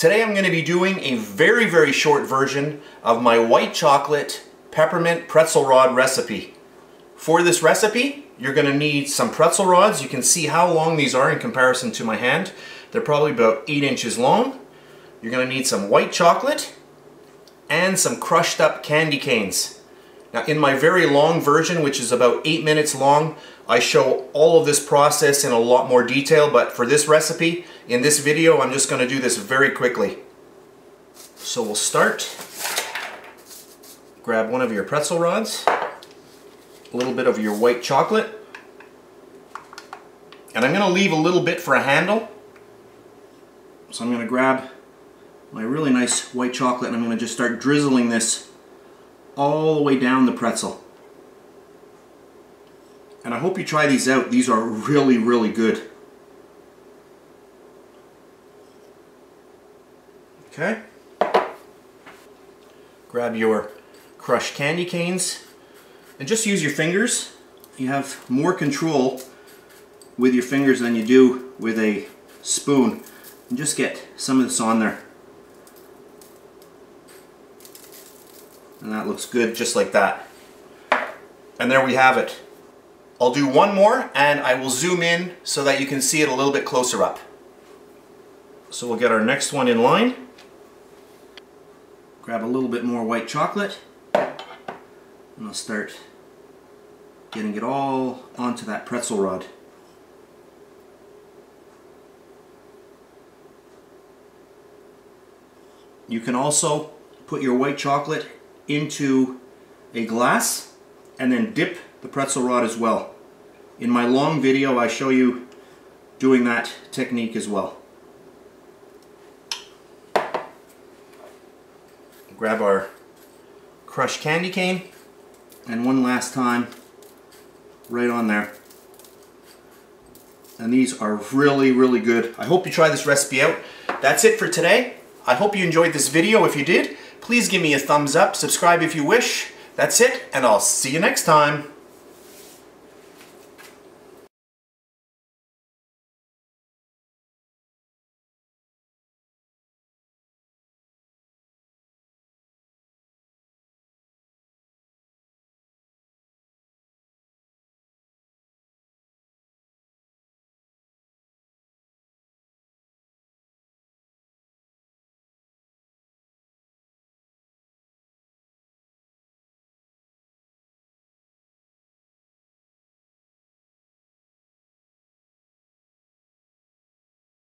Today I'm going to be doing a very, very short version of my white chocolate peppermint pretzel rod recipe. For this recipe, you're going to need some pretzel rods. You can see how long these are in comparison to my hand. They're probably about 8 inches long. You're going to need some white chocolate and some crushed up candy canes. Now in my very long version, which is about 8 minutes long, I show all of this process in a lot more detail, but for this recipe, in this video, I'm just going to do this very quickly. So we'll start. Grab one of your pretzel rods, a little bit of your white chocolate, and I'm going to leave a little bit for a handle. So I'm going to grab my really nice white chocolate and I'm going to just start drizzling this all the way down the pretzel. And I hope you try these out. These are really, really good. Okay. Grab your crushed candy canes and just use your fingers. You have more control with your fingers than you do with a spoon. And just get some of this on there. And that looks good just like that. And there we have it. I'll do one more and I will zoom in so that you can see it a little bit closer up. So we'll get our next one in line. Grab a little bit more white chocolate and I'll start getting it all onto that pretzel rod. You can also put your white chocolate into a glass and then dip the pretzel rod as well. In my long video I show you doing that technique as well. Grab our crushed candy cane and one last time right on there. And these are really, really good. I hope you try this recipe out. That's it for today. I hope you enjoyed this video. If you did, Please give me a thumbs up, subscribe if you wish. That's it, and I'll see you next time.